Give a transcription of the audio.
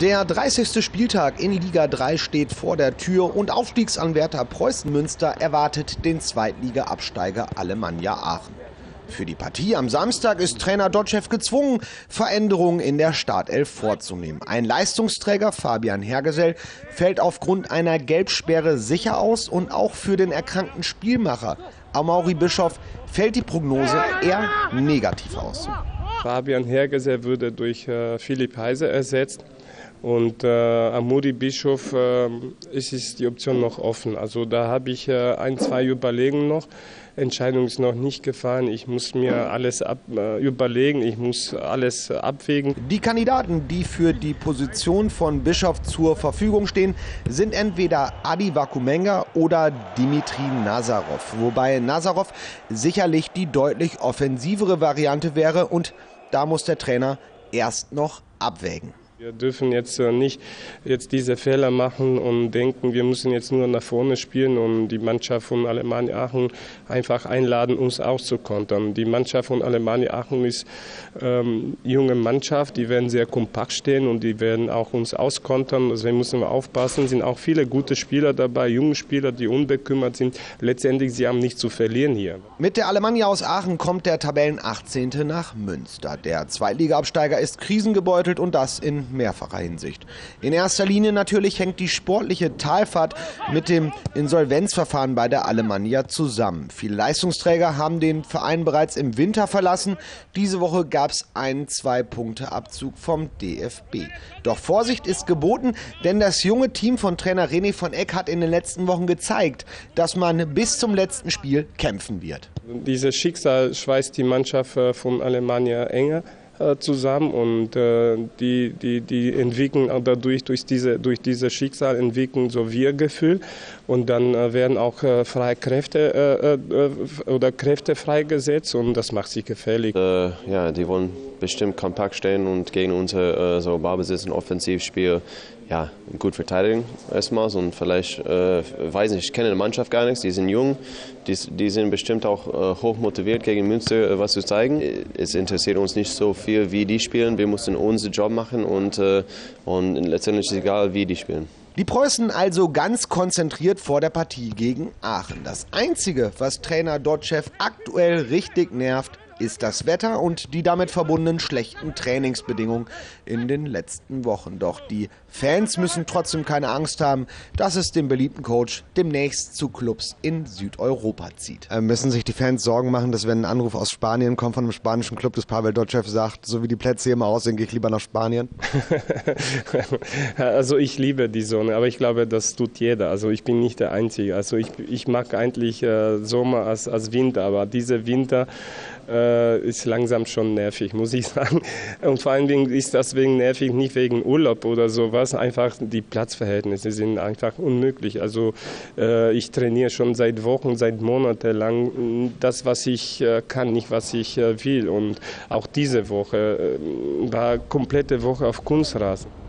Der 30. Spieltag in Liga 3 steht vor der Tür und Aufstiegsanwärter Preußen Münster erwartet den Zweitliga-Absteiger Alemannia Aachen. Für die Partie am Samstag ist Trainer Dotschew gezwungen, Veränderungen in der Startelf vorzunehmen. Ein Leistungsträger, Fabian Hergesell, fällt aufgrund einer Gelbsperre sicher aus und auch für den erkrankten Spielmacher Amaury Bischoff fällt die Prognose eher negativ aus. Fabian Hergesell würde durch äh, Philipp Heise ersetzt. Und äh, Amuri Bischof äh, ist, ist die Option noch offen. Also da habe ich äh, ein, zwei Überlegen noch. Entscheidung ist noch nicht gefallen. Ich muss mir alles ab, äh, überlegen, ich muss alles abwägen. Die Kandidaten, die für die Position von Bischof zur Verfügung stehen, sind entweder Adi Vakumenga oder Dimitri Nazarov. Wobei Nazarov sicherlich die deutlich offensivere Variante wäre und da muss der Trainer erst noch abwägen. Wir dürfen jetzt äh, nicht jetzt diese Fehler machen und denken, wir müssen jetzt nur nach vorne spielen und die Mannschaft von Alemannia Aachen einfach einladen, uns auszukontern. Die Mannschaft von Alemannia Aachen ist ähm, junge Mannschaft, die werden sehr kompakt stehen und die werden auch uns auskontern. Deswegen müssen wir aufpassen. Es sind auch viele gute Spieler dabei, junge Spieler, die unbekümmert sind. Letztendlich, sie haben nichts zu verlieren hier. Mit der Alemannia aus Aachen kommt der Tabellen 18. nach Münster. Der Zweitliga-Absteiger ist krisengebeutelt und das in mehrfacher Hinsicht. In erster Linie natürlich hängt die sportliche Talfahrt mit dem Insolvenzverfahren bei der Alemannia zusammen. Viele Leistungsträger haben den Verein bereits im Winter verlassen. Diese Woche gab es einen Zwei-Punkte-Abzug vom DFB. Doch Vorsicht ist geboten, denn das junge Team von Trainer René von Eck hat in den letzten Wochen gezeigt, dass man bis zum letzten Spiel kämpfen wird. Dieses Schicksal schweißt die Mannschaft äh, von Alemannia enger. Äh, zusammen und äh, die, die, die entwickeln dadurch, durch diese, durch dieses Schicksal entwickeln so Wir-Gefühl und dann äh, werden auch äh, freie Kräfte äh, oder Kräfte freigesetzt und das macht sich gefährlich. ja, die wollen bestimmt kompakt stehen und gegen unser so Ballbesitz und Offensivspiel ja, gut verteidigen erstmals und vielleicht, äh, weiß nicht, ich kenne die Mannschaft gar nicht, die sind jung, die, die sind bestimmt auch äh, hoch motiviert gegen Münster äh, was zu zeigen. Es interessiert uns nicht so viel, wie die spielen, wir müssen unseren Job machen und, äh, und letztendlich ist es egal, wie die spielen. Die Preußen also ganz konzentriert vor der Partie gegen Aachen. Das Einzige, was Trainer Dotchev aktuell richtig nervt, ist das Wetter und die damit verbundenen schlechten Trainingsbedingungen in den letzten Wochen. Doch die Fans müssen trotzdem keine Angst haben, dass es dem beliebten Coach demnächst zu Clubs in Südeuropa zieht. Äh, müssen sich die Fans Sorgen machen, dass wenn ein Anruf aus Spanien kommt von einem spanischen Club, dass Pavel Dotschew sagt, so wie die Plätze hier immer aussehen, gehe ich lieber nach Spanien? also ich liebe die Sonne, aber ich glaube, das tut jeder. Also ich bin nicht der Einzige. Also ich, ich mag eigentlich äh, Sommer als, als Winter, aber dieser Winter äh, ist langsam schon nervig, muss ich sagen. Und vor allen Dingen ist das wegen nervig, nicht wegen Urlaub oder sowas. Einfach die Platzverhältnisse sind einfach unmöglich. Also äh, ich trainiere schon seit Wochen, seit Monaten lang das, was ich äh, kann, nicht was ich äh, will. Und auch diese Woche äh, war komplette Woche auf Kunstrasen.